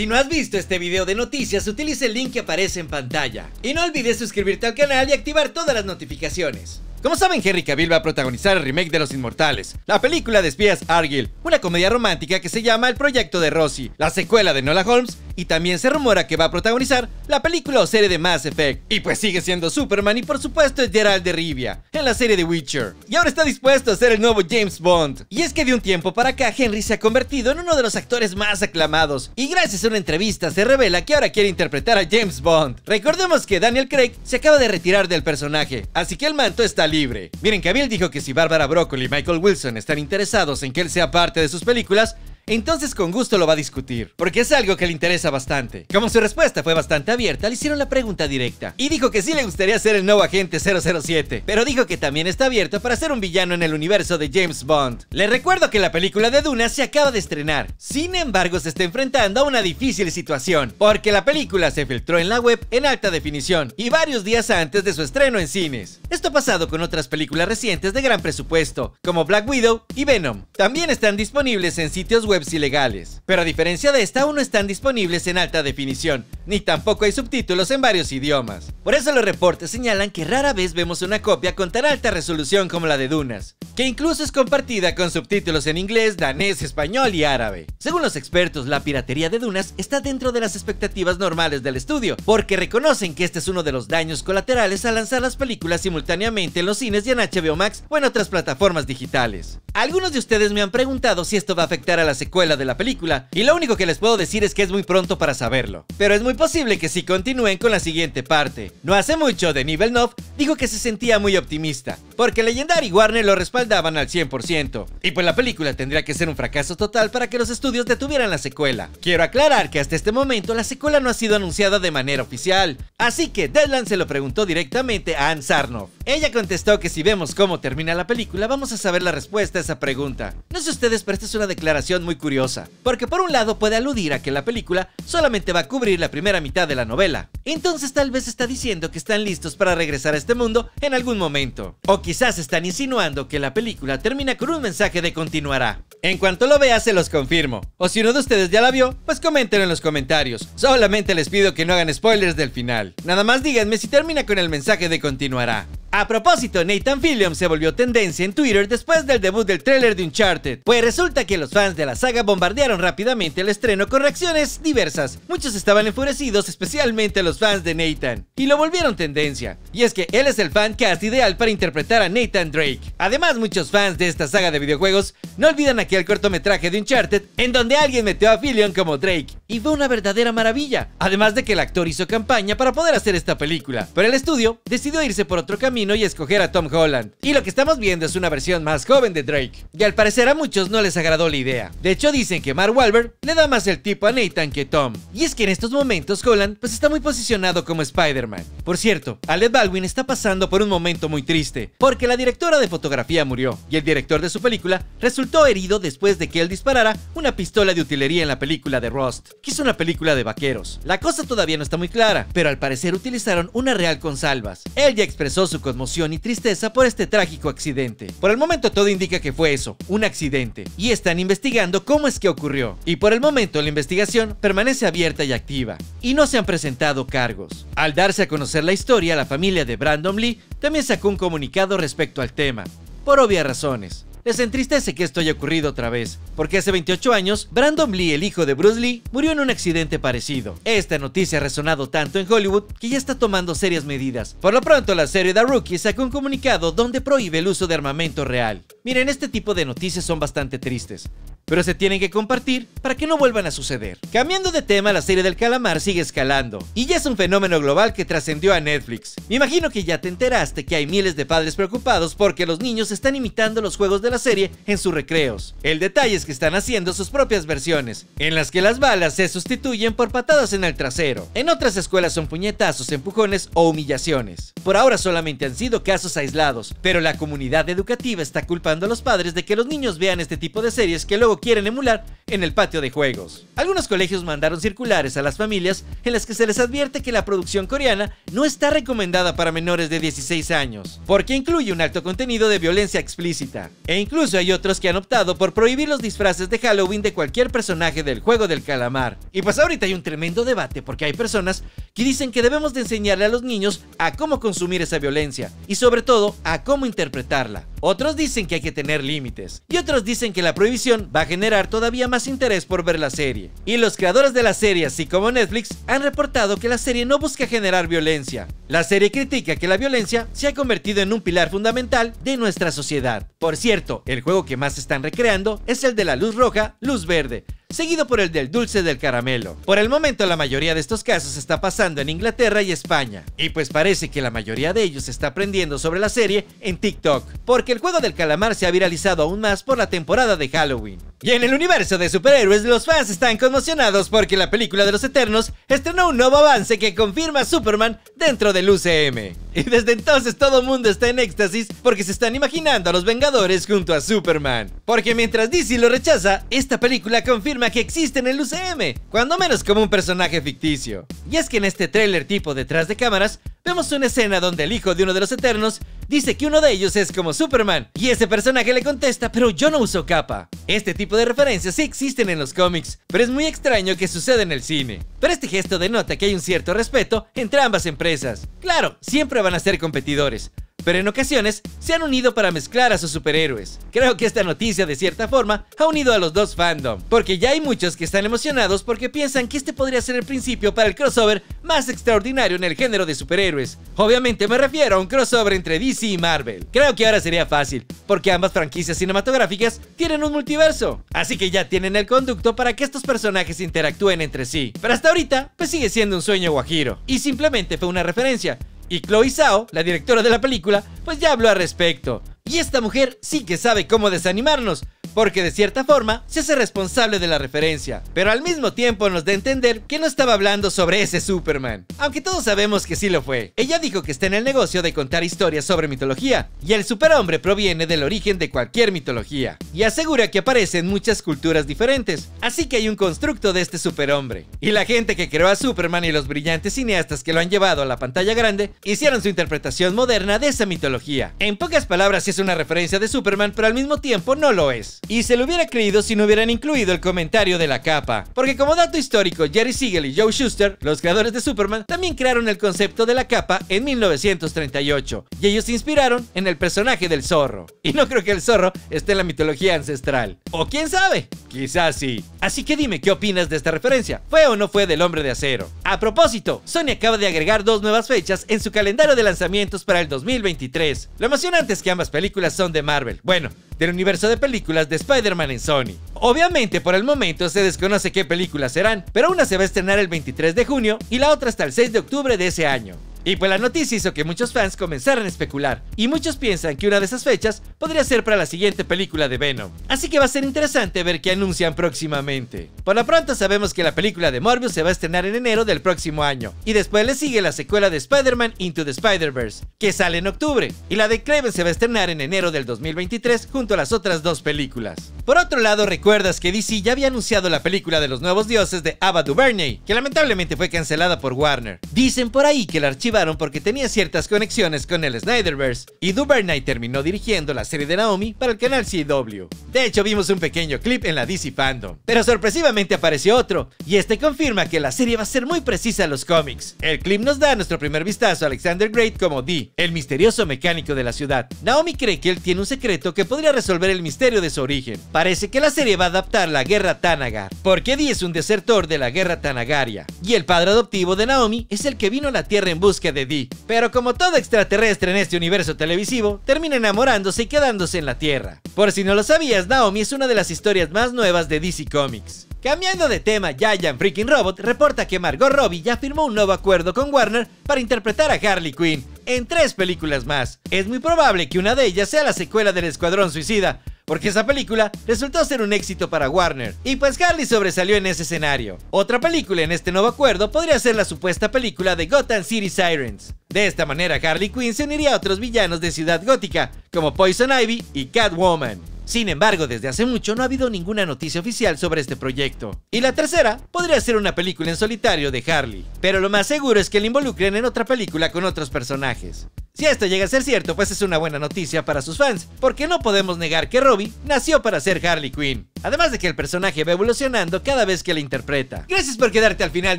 Si no has visto este video de noticias, utiliza el link que aparece en pantalla. Y no olvides suscribirte al canal y activar todas las notificaciones. Como saben, Henry Cavill va a protagonizar el remake de Los Inmortales, la película de espías Argyll, una comedia romántica que se llama El Proyecto de Rosie, la secuela de Nola Holmes, y también se rumora que va a protagonizar la película o serie de Mass Effect. Y pues sigue siendo Superman y por supuesto es Gerald de Rivia, en la serie de Witcher. Y ahora está dispuesto a ser el nuevo James Bond. Y es que de un tiempo para acá Henry se ha convertido en uno de los actores más aclamados, y gracias a una entrevista se revela que ahora quiere interpretar a James Bond. Recordemos que Daniel Craig se acaba de retirar del personaje, así que el manto está libre. Miren, Cavill dijo que si Barbara Broccoli y Michael Wilson están interesados en que él sea parte de sus películas, entonces con gusto lo va a discutir, porque es algo que le interesa bastante. Como su respuesta fue bastante abierta, le hicieron la pregunta directa, y dijo que sí le gustaría ser el nuevo agente 007, pero dijo que también está abierto para ser un villano en el universo de James Bond. Le recuerdo que la película de Duna se acaba de estrenar, sin embargo se está enfrentando a una difícil situación, porque la película se filtró en la web en alta definición, y varios días antes de su estreno en cines. Esto ha pasado con otras películas recientes de gran presupuesto, como Black Widow y Venom. También están disponibles en sitios web ilegales. Pero a diferencia de esta, aún no están disponibles en alta definición, ni tampoco hay subtítulos en varios idiomas. Por eso los reportes señalan que rara vez vemos una copia con tan alta resolución como la de Dunas, que incluso es compartida con subtítulos en inglés, danés, español y árabe. Según los expertos, la piratería de Dunas está dentro de las expectativas normales del estudio, porque reconocen que este es uno de los daños colaterales al lanzar las películas simultáneamente en los cines y en HBO Max o en otras plataformas digitales. Algunos de ustedes me han preguntado si esto va a afectar a la secuela de la película, y lo único que les puedo decir es que es muy pronto para saberlo. Pero es muy posible que sí continúen con la siguiente parte. No hace mucho, Denis Villeneuve dijo que se sentía muy optimista, porque Legendary Warner lo respaldaban al 100%, y pues la película tendría que ser un fracaso total para que los estudios detuvieran la secuela. Quiero aclarar que hasta este momento la secuela no ha sido anunciada de manera oficial, así que Deadline se lo preguntó directamente a Anne Sarnoff. Ella contestó que si vemos cómo termina la película vamos a saber la respuesta a esa pregunta. No sé ustedes, pero esta es una declaración muy curiosa, porque por un lado puede aludir a que la película solamente va a cubrir la primera mitad de la novela, entonces tal vez está diciendo que están listos para regresar a este mundo en algún momento, o quizás están insinuando que la película termina con un mensaje de continuará. En cuanto lo vea se los confirmo, o si uno de ustedes ya la vio, pues comenten en los comentarios, solamente les pido que no hagan spoilers del final, nada más díganme si termina con el mensaje de continuará. A propósito, Nathan Fillion se volvió tendencia en Twitter después del debut del tráiler de Uncharted, pues resulta que los fans de la saga bombardearon rápidamente el estreno con reacciones diversas. Muchos estaban enfurecidos, especialmente los fans de Nathan, y lo volvieron tendencia. Y es que él es el fan cast ideal para interpretar a Nathan Drake. Además, muchos fans de esta saga de videojuegos no olvidan aquel cortometraje de Uncharted en donde alguien metió a Fillion como Drake, y fue una verdadera maravilla. Además de que el actor hizo campaña para poder hacer esta película, pero el estudio decidió irse por otro camino y escoger a Tom Holland. Y lo que estamos viendo es una versión más joven de Drake. Y al parecer a muchos no les agradó la idea. De hecho dicen que Mark Wahlberg le da más el tipo a Nathan que Tom. Y es que en estos momentos Holland pues está muy posicionado como Spider-Man. Por cierto, Alec Baldwin está pasando por un momento muy triste, porque la directora de fotografía murió, y el director de su película resultó herido después de que él disparara una pistola de utilería en la película de Rust, que es una película de vaqueros. La cosa todavía no está muy clara, pero al parecer utilizaron una real con salvas. Él ya expresó su conmoción y tristeza por este trágico accidente. Por el momento todo indica que fue eso, un accidente, y están investigando cómo es que ocurrió. Y por el momento la investigación permanece abierta y activa, y no se han presentado cargos. Al darse a conocer la historia, la familia de Brandon Lee también sacó un comunicado respecto al tema, por obvias razones. Les entristece que esto haya ocurrido otra vez, porque hace 28 años, Brandon Lee, el hijo de Bruce Lee, murió en un accidente parecido. Esta noticia ha resonado tanto en Hollywood que ya está tomando serias medidas. Por lo pronto, la serie The Rookie sacó un comunicado donde prohíbe el uso de armamento real. Miren, este tipo de noticias son bastante tristes, pero se tienen que compartir para que no vuelvan a suceder. Cambiando de tema, la serie del calamar sigue escalando, y ya es un fenómeno global que trascendió a Netflix. Me imagino que ya te enteraste que hay miles de padres preocupados porque los niños están imitando los juegos de la serie en sus recreos. El detalle es que están haciendo sus propias versiones, en las que las balas se sustituyen por patadas en el trasero. En otras escuelas son puñetazos, empujones o humillaciones. Por ahora solamente han sido casos aislados, pero la comunidad educativa está culpando a los padres de que los niños vean este tipo de series que luego quieren emular en el patio de juegos. Algunos colegios mandaron circulares a las familias en las que se les advierte que la producción coreana no está recomendada para menores de 16 años, porque incluye un alto contenido de violencia explícita. E incluso hay otros que han optado por prohibir los disfraces de Halloween de cualquier personaje del juego del calamar. Y pues ahorita hay un tremendo debate porque hay personas que dicen que debemos de enseñarle a los niños a cómo consumir esa violencia y sobre todo a cómo interpretarla. Otros dicen que hay que tener límites y otros dicen que la prohibición va a generar todavía más interés por ver la serie. Y los creadores de la serie, así como Netflix, han reportado que la serie no busca generar violencia. La serie critica que la violencia se ha convertido en un pilar fundamental de nuestra sociedad. Por cierto, el juego que más están recreando es el de la luz roja, luz verde, seguido por el del dulce del caramelo. Por el momento la mayoría de estos casos está pasando en Inglaterra y España, y pues parece que la mayoría de ellos está aprendiendo sobre la serie en TikTok, porque el juego del calamar se ha viralizado aún más por la temporada de Halloween. Y en el universo de superhéroes, los fans están conmocionados porque la película de los Eternos estrenó un nuevo avance que confirma a Superman dentro del UCM. Y desde entonces todo el mundo está en éxtasis porque se están imaginando a los Vengadores junto a Superman. Porque mientras DC lo rechaza, esta película confirma que existe en el UCM, cuando menos como un personaje ficticio. Y es que en este tráiler tipo detrás de cámaras, vemos una escena donde el hijo de uno de los Eternos dice que uno de ellos es como Superman, y ese personaje le contesta, pero yo no uso capa. Este tipo de referencias sí existen en los cómics, pero es muy extraño que suceda en el cine. Pero este gesto denota que hay un cierto respeto entre ambas empresas. Claro, siempre van a ser competidores, pero en ocasiones se han unido para mezclar a sus superhéroes. Creo que esta noticia de cierta forma ha unido a los dos fandom, porque ya hay muchos que están emocionados porque piensan que este podría ser el principio para el crossover más extraordinario en el género de superhéroes. Obviamente me refiero a un crossover entre DC y Marvel. Creo que ahora sería fácil, porque ambas franquicias cinematográficas tienen un multiverso, así que ya tienen el conducto para que estos personajes interactúen entre sí. Pero hasta ahorita, pues sigue siendo un sueño guajiro, y simplemente fue una referencia, y Chloe Zhao, la directora de la película, pues ya habló al respecto. Y esta mujer sí que sabe cómo desanimarnos, porque de cierta forma se hace responsable de la referencia, pero al mismo tiempo nos da a entender que no estaba hablando sobre ese Superman, aunque todos sabemos que sí lo fue. Ella dijo que está en el negocio de contar historias sobre mitología, y el superhombre proviene del origen de cualquier mitología, y asegura que aparece en muchas culturas diferentes, así que hay un constructo de este superhombre. Y la gente que creó a Superman y los brillantes cineastas que lo han llevado a la pantalla grande, hicieron su interpretación moderna de esa mitología. En pocas palabras es una referencia de Superman, pero al mismo tiempo no lo es. Y se lo hubiera creído si no hubieran incluido el comentario de la capa. Porque como dato histórico, Jerry Siegel y Joe Schuster, los creadores de Superman, también crearon el concepto de la capa en 1938. Y ellos se inspiraron en el personaje del zorro. Y no creo que el zorro esté en la mitología ancestral. O quién sabe, quizás sí. Así que dime qué opinas de esta referencia. ¿Fue o no fue del hombre de acero? A propósito, Sony acaba de agregar dos nuevas fechas en su calendario de lanzamientos para el 2023. Lo emocionante es que ambas películas son de Marvel. Bueno, del universo de películas de Spider-Man en Sony. Obviamente por el momento se desconoce qué películas serán, pero una se va a estrenar el 23 de junio y la otra hasta el 6 de octubre de ese año. Y pues la noticia hizo que muchos fans comenzaran a especular, y muchos piensan que una de esas fechas podría ser para la siguiente película de Venom. Así que va a ser interesante ver qué anuncian próximamente. Por lo pronto sabemos que la película de Morbius se va a estrenar en enero del próximo año, y después le sigue la secuela de Spider-Man Into the Spider-Verse, que sale en octubre, y la de Kraven se va a estrenar en enero del 2023 junto a las otras dos películas. Por otro lado, recuerdas que DC ya había anunciado la película de los nuevos dioses de Ava DuVernay, que lamentablemente fue cancelada por Warner. Dicen por ahí que el archivo porque tenía ciertas conexiones con el Snyderverse, y Duvernay terminó dirigiendo la serie de Naomi para el canal CW. De hecho, vimos un pequeño clip en la DC Fandom, pero sorpresivamente apareció otro, y este confirma que la serie va a ser muy precisa a los cómics. El clip nos da nuestro primer vistazo a Alexander Great como Dee, el misterioso mecánico de la ciudad. Naomi cree que él tiene un secreto que podría resolver el misterio de su origen. Parece que la serie va a adaptar la guerra Tanagar, porque Dee es un desertor de la guerra Tanagaria, y el padre adoptivo de Naomi es el que vino a la Tierra en busca de Dee. Pero como todo extraterrestre en este universo televisivo, termina enamorándose y quedándose en la Tierra. Por si no lo sabías, Naomi es una de las historias más nuevas de DC Comics. Cambiando de tema, Giant Freaking Robot reporta que Margot Robbie ya firmó un nuevo acuerdo con Warner para interpretar a Harley Quinn en tres películas más. Es muy probable que una de ellas sea la secuela del Escuadrón Suicida, porque esa película resultó ser un éxito para Warner, y pues Harley sobresalió en ese escenario. Otra película en este nuevo acuerdo podría ser la supuesta película de Gotham City Sirens. De esta manera Harley Quinn se uniría a otros villanos de Ciudad Gótica, como Poison Ivy y Catwoman. Sin embargo, desde hace mucho no ha habido ninguna noticia oficial sobre este proyecto. Y la tercera podría ser una película en solitario de Harley, pero lo más seguro es que la involucren en otra película con otros personajes. Si esto llega a ser cierto, pues es una buena noticia para sus fans, porque no podemos negar que Robbie nació para ser Harley Quinn. Además de que el personaje va evolucionando cada vez que la interpreta. Gracias por quedarte al final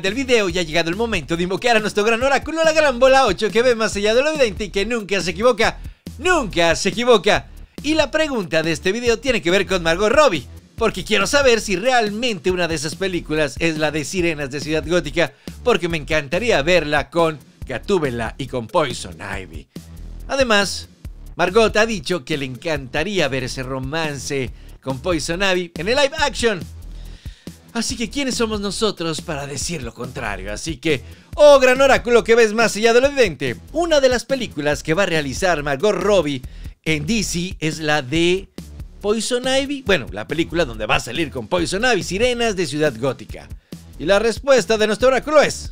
del video y ha llegado el momento de invocar a nuestro gran oráculo, la gran bola 8, que ve más allá de lo evidente y que nunca se equivoca. ¡Nunca se equivoca! Y la pregunta de este video tiene que ver con Margot Robbie. Porque quiero saber si realmente una de esas películas es la de Sirenas de Ciudad Gótica, porque me encantaría verla con Gatúbela y con Poison Ivy. Además, Margot ha dicho que le encantaría ver ese romance con Poison Ivy en el live action. Así que, ¿quiénes somos nosotros para decir lo contrario? Así que, oh gran oráculo que ves más allá de lo evidente, una de las películas que va a realizar Margot Robbie en DC es la de Poison Ivy. Bueno, la película donde va a salir con Poison Ivy, Sirenas de Ciudad Gótica. Y la respuesta de nuestro oráculo es...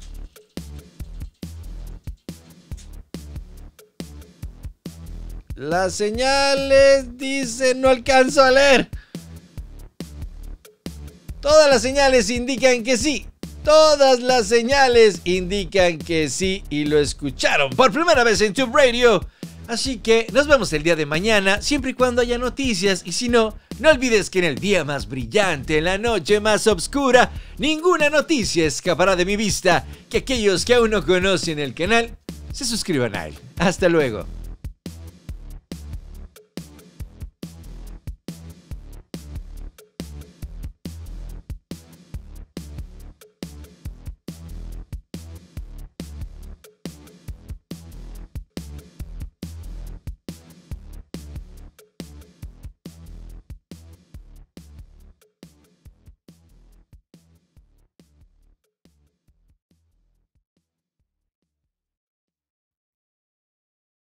Las señales dicen no alcanzo a leer. Todas las señales indican que sí. Todas las señales indican que sí y lo escucharon por primera vez en Tube Radio. Así que nos vemos el día de mañana, siempre y cuando haya noticias. Y si no, no olvides que en el día más brillante, en la noche más oscura, ninguna noticia escapará de mi vista. Que aquellos que aún no conocen el canal se suscriban a él. Hasta luego.